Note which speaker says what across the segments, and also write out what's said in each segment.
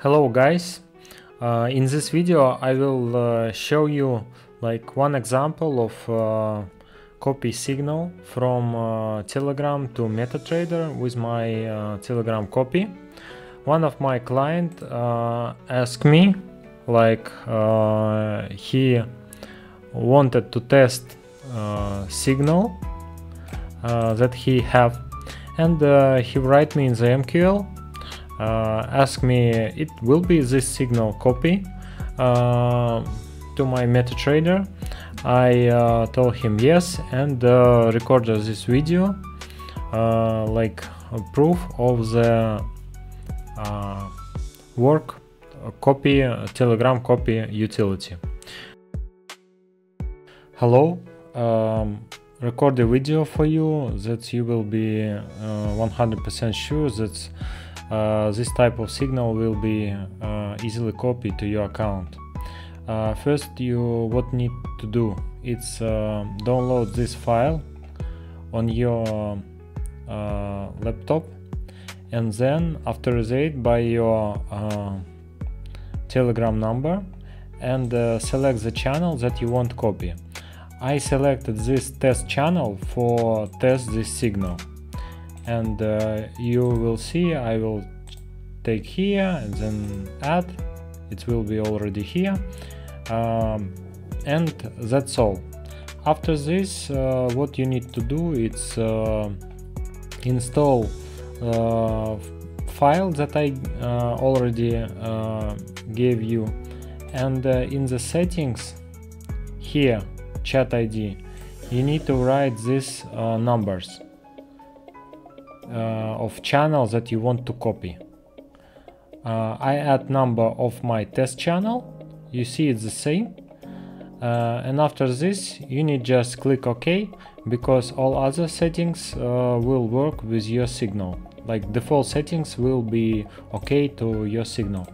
Speaker 1: Hello guys, uh, in this video I will uh, show you like one example of uh, copy signal from uh, Telegram to MetaTrader with my uh, Telegram copy. One of my client uh, asked me like he wanted to test signal that he have and he write me in the MQL ask me it will be this signal copy uh, to my MetaTrader. I uh, told him yes and recorded this video like proof of the work copy telegram copy utility hello um, record a video for you that you will be 100% sure that uh, this type of signal will be uh, easily copied to your account. Uh, first you what need to do it's uh, download this file on your uh, laptop and then authorizate by your telegram number and select the channel that you want copy. I selected this test channel for test this signal and uh, you will see I will take here and then add. It will be already here. Um, and that's all. After this uh, what you need to do is uh, install uh, file that I uh, already uh, gave you. And in the settings here chat ID you need to write these numbers of channels that you want to copy. Uh, I add number of my test channel, you see it's the same. Uh, and after this you need just click OK because all other settings will work with your signal. Like default settings will be okay to your signal.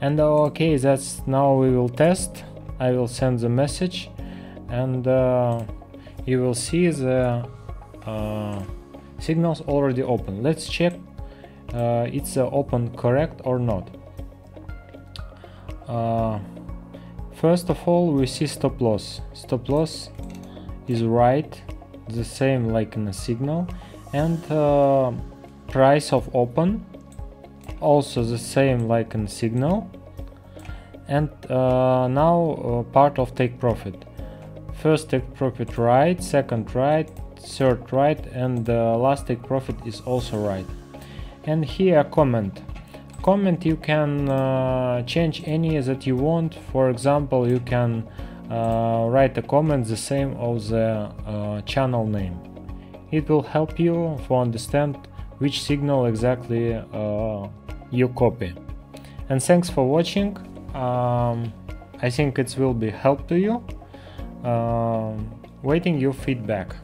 Speaker 1: And okay that's now we will test. I will send the message. And uh, you will see the uh, signals already open. Let's check uh, it's uh, open correct or not. Uh, first of all we see stop loss. Stop loss is right the same like in a signal. And uh, price of open also the same like in signal. And uh, now uh, part of take profit. First take profit right second right third right and the last take profit is also right. And here comment. Comment you can uh, change any that you want. For example you can uh, write a comment the same of the uh, channel name. It will help you for understand which signal exactly uh, you copy. And thanks for watching. Um, I think it will be help to you. Um, waiting your feedback